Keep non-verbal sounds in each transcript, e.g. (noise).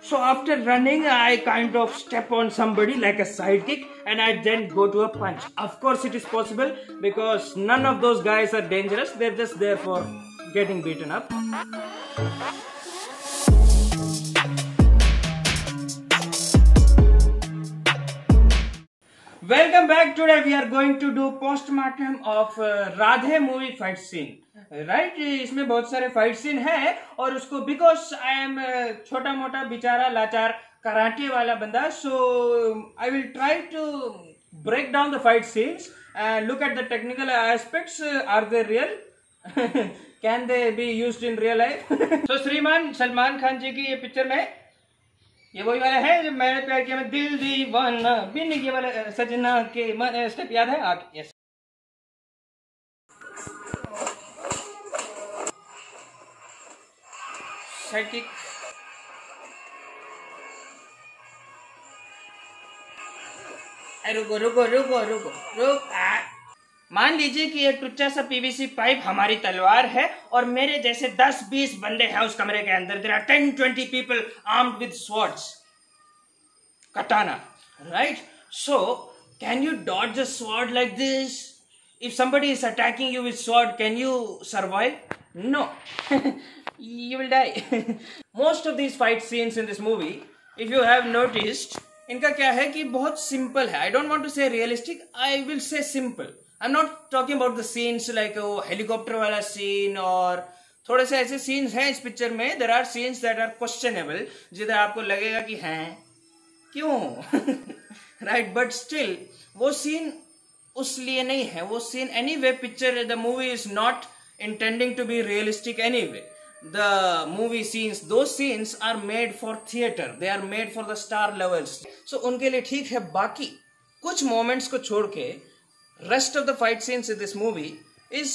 So after running, I kind of step on somebody like a sidekick and I then go to a punch. Of course, it is possible because none of those guys are dangerous. They're just there for getting beaten up. Welcome back today we are going to do postmortem of Radhe movie fight scene right इसमें बहुत सारे fight scene है और उसको because I am छोटा मोटा बिचारा, लाचार, कराटे वाला बंदा so I will try to break down the fight scene and look at the technical aspect are they real can they be use in real life so श्रीमान सलमान खान जी की ये picture में ये वही वाला है मैंने प्यार किया मैं दिल दीवाना बिन ये वाला सजना के मन स्टेप याद है? आप यस साइड रुको रुको रुको रुको, रुक। मान लीजिए कि ये टुच्चा सा पीवीसी पाइप हमारी तलवार है और मेरे जैसे 10-20 बंदे हैं उस कमरे के अंदर। There are 10-20 people armed with swords katana right so can you dodge the sword like this if somebody is attacking you with sword can you survive? No. (laughs) You will die. (laughs) Most of these fight scenes in this movie, if you have noticed, इनका क्या है कि बहुत simple है। I don't want to say realistic I will say simple I am not talking about the scenes like वो helicopter वाला scene और थोड़े से ऐसे सीन्स हैं इस पिक्चर में। There are scenes that are questionable जिधर आपको लगेगा कि हैं, क्यों? राइट बट स्टिल वो सीन उस लिए नहीं है। वो scene anyway picture the movie is not intending to be realistic any way the movie scenes, those scenes are made for theater. They are made for the star levels. So, उनके लिए ठीक है। बाकी कुछ moments को छोड़ के rest of the fight scenes in this movie is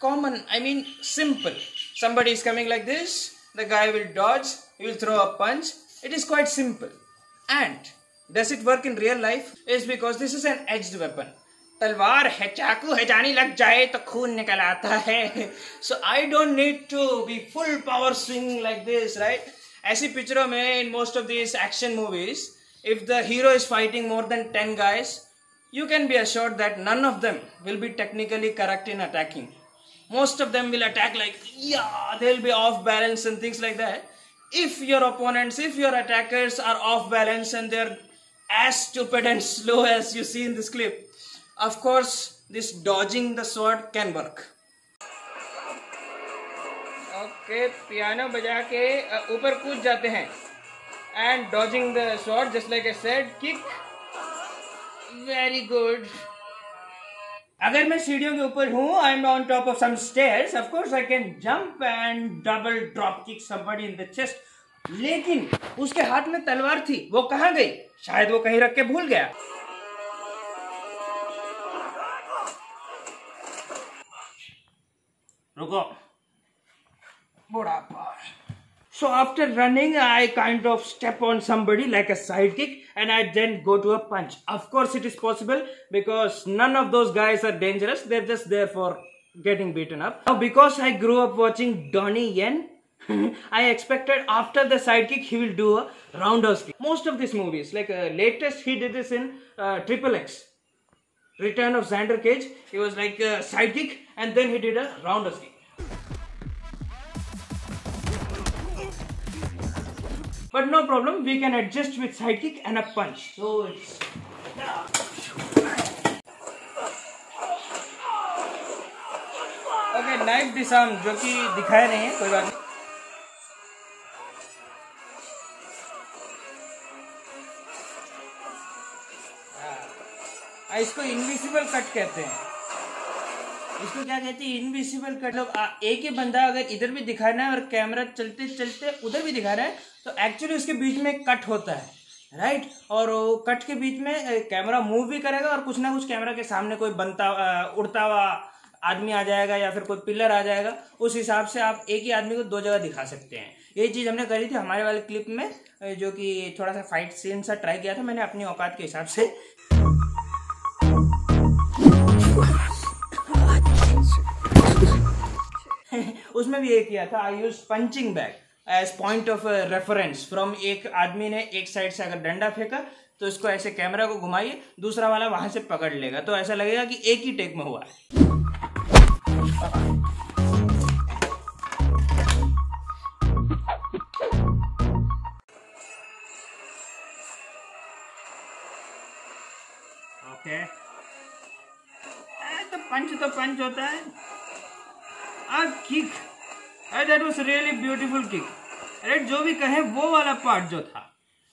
common I mean simple somebody is coming like this the guy will dodge he will throw a punch it is quite simple and does it work in real life is because this is an edged weapon तलवार है चाकू है जानी लग जाए तो खून निकल आता है so I don't need to be full power swing like this right ऐसी पिक्चरों में in most of this action movies if the hero is fighting more than ten guys you can be assured that none of them will be technically correct in attacking. Most of them will attack like, yeah, they'll be off balance and things like that. If your opponents, if your attackers are off balance and they're as stupid and slow (laughs) as you see in this clip, of course this dodging the sword can work okay piano बजा के ऊपर कूद जाते हैं and dodging the sword just like a side kick very good अगर मैं सीढ़ियों के ऊपर हूँ I am on top of some stairs of course I can jump and double drop kick somebody in the chest लेकिन उसके हाथ में तलवार थी वो कहाँ गई? शायद वो कहीं रख के भूल गया। रुको। बुढ़ापा। So after running, I kind of step on somebody like a sidekick and I then go to a punch. Of course it is possible because none of those guys are dangerous. They're just there for getting beaten up. Now because I grew up watching Donnie Yen, (laughs) I expected after the sidekick he will do a roundhouse kick. Most of these movies, like uh, latest he did this in uh, Triple X. Return of Xander Cage. He was like a sidekick and then he did a roundhouse kick. But no problem, we can adjust with sidekick and a punch. So it's... okay knife disarm जो कि दिखाए नहीं है कोई बात नहीं हाँ, इसको इनविजिबल कट कहते हैं इसको क्या कहते हैं इनविजिबल कट लोग एक ही बंदा अगर इधर भी दिखा रहा है और कैमरा चलते चलते उधर भी दिखा रहा है तो एक्चुअली उसके बीच में कट होता है राइट और वो कट के बीच में कैमरा मूव भी करेगा और कुछ ना कुछ कैमरा के सामने कोई बनता उड़ता हुआ आदमी आ जाएगा या फिर कोई पिलर आ जाएगा, उस हिसाब से आप एक ही आदमी को दो जगह दिखा सकते हैं। ये चीज़ हमने करी थी हमारे वाले क्लिप में जो कि थोड़ा सा फाइट सीन सा ट्राई किया था मैंने अपनी औकात के हिसाब से। उसमें भी ये किया था I use punching bag as point of reference from एक आदमी ने एक साइड से अगर डंडा फेंका तो इसको ऐसे कैमरा को घुमाइए, दूसरा वाला वहाँ से पकड़ लेगा। तो ऐसा लगेगा कि एक ही टेक में हुआ। है ओके तो पंच तो पंच होता है। Kick that was really beautiful kick and जो भी कहे, वो वाला पार्ट जो था।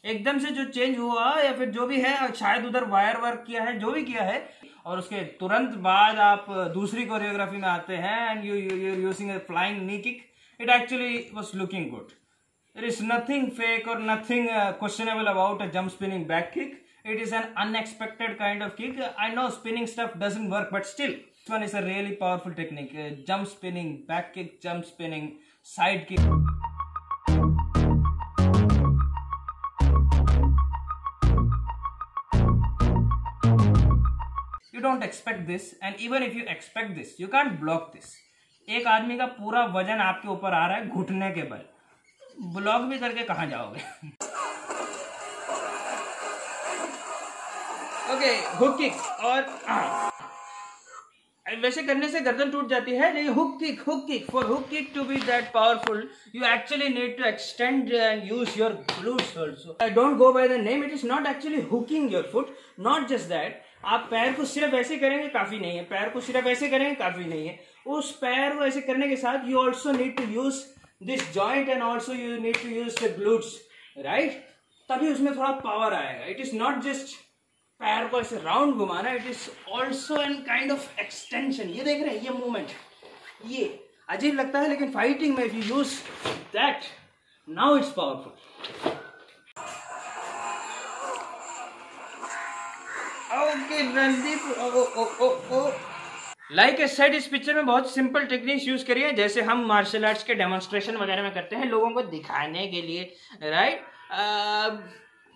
एकदम से जो चेंज हुआ, या फिर जो भी है शायद उधर वायर वर्क किया है, जो भी किया है, और उसके तुरंत बाद आप दूसरी कोरियोग्राफी में आते हैं and you you are using a flying knee kick it actually was looking good it is nothing fake और nothing questionable about jump spinning back kick it is an unexpected kind of kick I know spinning stuff doesn't work but still this one is a really powerful technique uh, jump spinning back kick jump spinning side kick you don't expect this and even if you expect this you can't block this एक आदमी का पूरा वज़न आपके ऊपर आ रहा है घुटने के बल ब्लॉक भी करके कहा जाओगे ओके हुक किक और वैसे करने से गर्दन टूट जाती है लेकिन hook kick hook kick for hook kick to be that powerful you actually need to extend and use your glutes also. I don't go by the name, it is not actually hooking your foot, not just that, आप पैर को सिर्फ़ ऐसे करेंगे, काफ़ी नहीं है। पैर को सिर्फ़ ऐसे करेंगे, काफ़ी नहीं है। उस पैर को ऐसे करने के साथ you also need to use this joint and also you need to use the glutes right तभी उसमें थोड़ा पावर आएगा। इट इज़ नॉट जस्ट पैर को ऐसे राउंड घुमाना it is also an kind of extension ये देख रहे हैं, ये मूवमेंट ये अजीब लगता है, लेकिन फाइटिंग में if you use that now it's powerful okay Randeep like a set इस पिक्चर में बहुत सिंपल टेक्निक्स यूज़ करिए जैसे हम मार्शल आर्ट्स के डेमोन्स्ट्रेशन वगैरह में करते हैं, लोगों को दिखाने के लिए right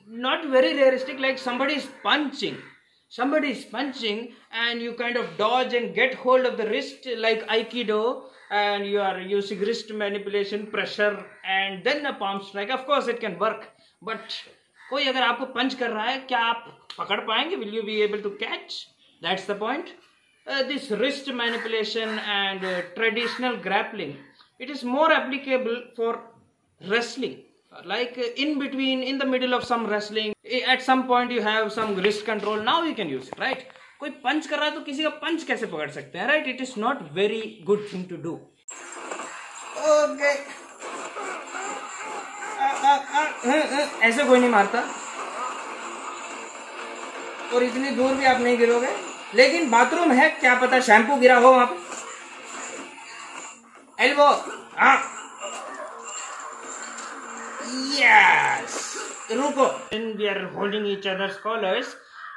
not very realistic like somebody is punching somebody is punching and you kind of dodge and get hold of the wrist like aikido and you are using wrist manipulation pressure and then a palm strike of course it can work but कोई अगर आपको पंच कर रहा है क्या आप पकड़ पाएंगे will you be able to catch that's the point this wrist manipulation and traditional grappling it is more applicable for wrestling like uh, in between in the middle of some wrestling at some point you have some wrist control now you can use it right कोई पंच कर रहा है तो किसी का पंच कैसे पकड़ सकते हैं right it is not very good thing to do okay ऐसे कोई नहीं मारता और इतनी दूर भी आप नहीं गिरोगे लेकिन बाथरूम है क्या पता शैम्पू गिरा हो वहाँ पे एल्बो हाँ Yes. Ruko. When we are holding each other's collars,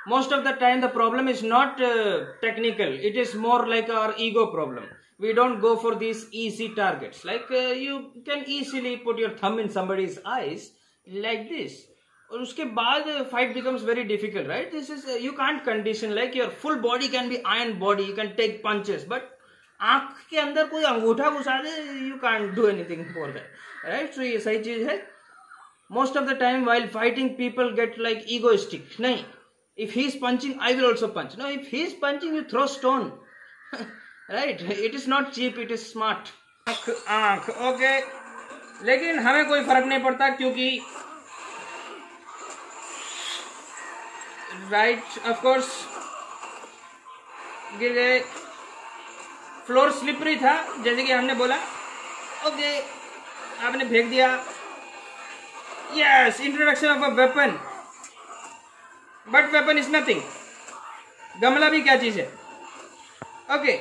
most of the time the problem is not uh, technical. It is more like our ego problem. We don't go for these easy targets. Like uh, you can easily put your thumb in somebody's eyes like this. और उसके बाद fight becomes very difficult right this is you can't condition like your full body can be iron body you can take punches but आँख के अंदर कोई अंगूठा घुसा दे you can't do anything for that right so ये सही चीज़ है most of the time while fighting people get like egoistic नहीं if he is punching I will also punch no if he is punching you throw stone right it is not cheap it is smart आँख okay लेकिन हमें कोई फ़र्क नहीं पड़ता क्योंकि right of course गिर गए फ्लोर स्लिपरी था, जैसे कि हमने बोला ओके आपने फेंक दिया Yes, introduction of a weapon. But weapon is nothing. गमला भी क्या चीज़ है okay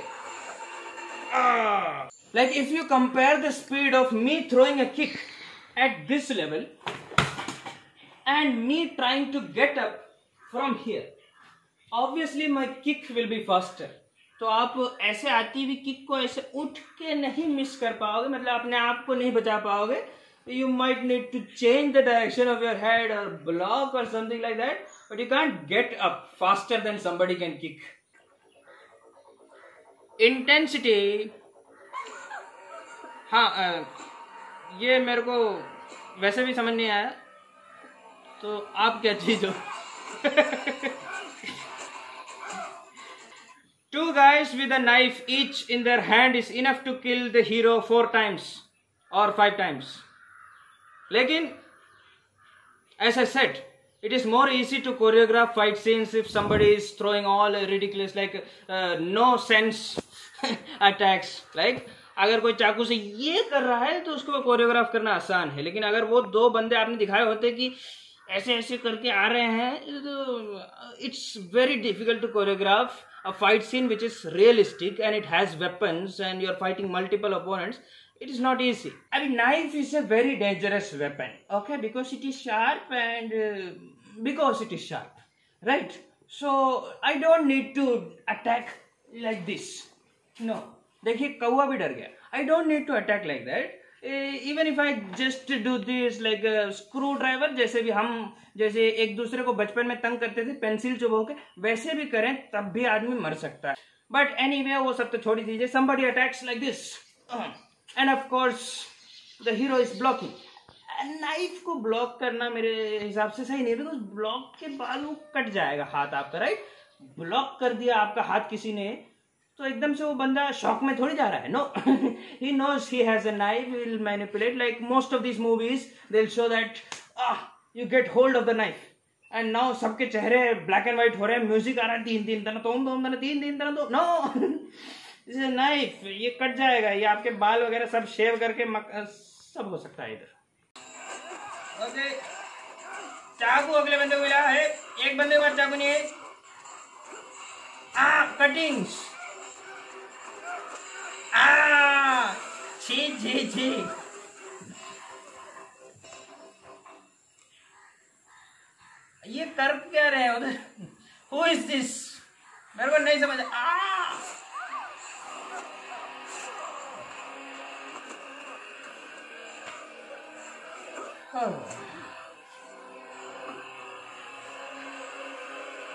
like if you compare the speed of me throwing a kick at this level and me trying to get up from here obviously my kick will be faster तो आप ऐसे आती हुई किक को ऐसे उठ के नहीं मिस कर पाओगे मतलब अपने आप को नहीं बचा पाओगे you might need to change the direction of your head or block or something like that but you can't get up faster than somebody can kick intensity हाँ ये मेरे को वैसे भी समझ नहीं आया तो आप क्या चीज़ हो two guys with a knife each in their hand is enough to kill the hero four times और फाइव टाइम्स लेकिन as I said, it is more easy to choreograph fight scenes if somebody is throwing all ridiculous uh, no sense (laughs) attacks. Like अगर कोई चाकू से ये कर रहा है तो उसको कोरियोग्राफ करना आसान है। लेकिन अगर वो दो बंदे आपने दिखाए होते कि ऐसे ऐसे करके आ रहे हैं तो it's very difficult to choreograph a fight scene which is realistic and it has weapons and you are fighting multiple opponents it is not easy. I mean, knife is a very dangerous weapon, okay, because it is sharp and uh, because it is sharp, right? So I don't need to attack like this. No, देखिए कौवा भी डर गया। I don't need to attack like that even if I just do this like screwdriver जैसे भी हम जैसे एक दूसरे को बचपन में तंग करते थे पेंसिल चुबो के वैसे भी करें तब भी आदमी मर सकता है। बट एनी वे वो सब तो छोड़ी दीजिए। Somebody attacks like this and of course the hero is blocking knife को ब्लॉक करना मेरे हिसाब से सही नहीं बिकॉज़ ब्लॉक के बाद वो कट जाएगा हाथ आपका राइट ब्लॉक कर दिया आपका हाथ किसी ने तो एकदम से वो बंदा शॉक में थोड़ी जा रहा है no he knows he has knife will manipulate like most of this movies they will show that you get hold of the knife and now सबके चेहरे ब्लैक एंड व्हाइट हो रहे हैं म्यूज़िक आ रहा है तीन तीन तरह तो तीन तीन तरह तो नो इज़ नाइफ ये कट जाएगा ये आपके बाल वगैरह सब शेव करके मक, सब हो सकता है इधर। ओके चाकू अगले बंदे को मिला है। एक बंदे को चाकू नहीं है। आ कटिंग्स आ छी छी छी. ये कर क्या रहे हैं उधर? हु इज़ दिस मेरे को नहीं समझ आ।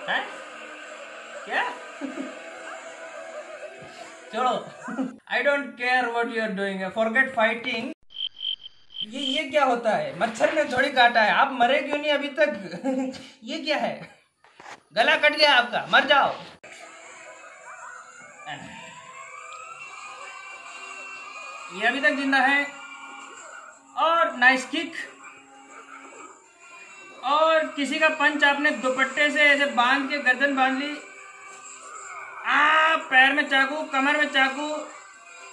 है? क्या? चलो। I don't care what you are doing forget fighting ये ये क्या होता है? मच्छर ने थोड़ी काटा है। आप मरे क्यों नहीं अभी तक? ये क्या है? गला कट गया आपका। मर जाओ। ये अभी तक ज़िंदा है। और नाइस किक और किसी का पंच आपने दुपट्टे से ऐसे बाँध के गर्दन बाँध ली। आ, पैर में चाकू, कमर में चाकू,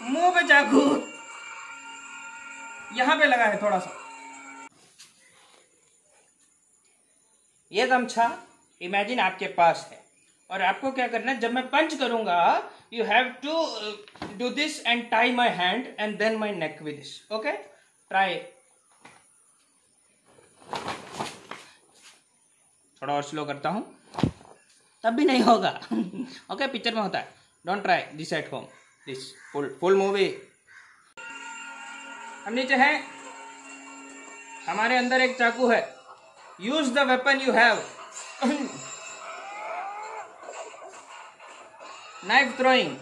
मुँह पे चाकू। यहाँ पे लगा है थोड़ा सा। ये गमछा इमेजिन आपके पास है। और आपको क्या करना है, जब मैं पंच करूँगा you have to do this and tie my hand and then my neck with this okay try थोड़ा और स्लो करता हूँ। तब भी नहीं होगा। ओके पिक्चर में होता है। Don't try this at home this full full movie हम नीचे हैं। हमारे अंदर एक चाकू है। Use the weapon you have knife throwing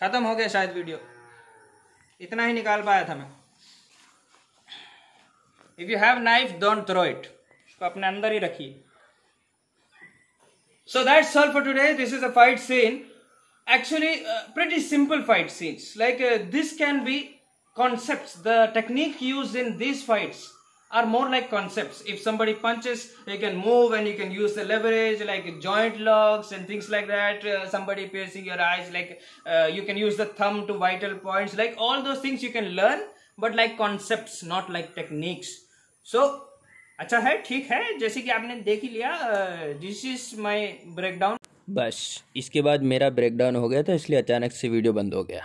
खत्म हो गया शायद वीडियो इतना ही निकाल पाया था मैं। If you have knife don't throw it उसको अपने अंदर ही रखिए। So that's all for today. This is a fight scene. Actually, uh, pretty simple fight scenes. Like uh, this can be concepts. The technique used in these fights are more like concepts. If somebody punches, you can move and you can use the leverage like joint locks and things like that. Uh, somebody piercing your eyes, like uh, you can use the thumb to vital points. Like all those things you can learn, but like concepts, not like techniques. So अच्छा है, ठीक है, जैसे कि आपने देख ही लिया this is my breakdown बस, इसके बाद मेरा ब्रेकडाउन हो गया था इसलिए अचानक से वीडियो बंद हो गया।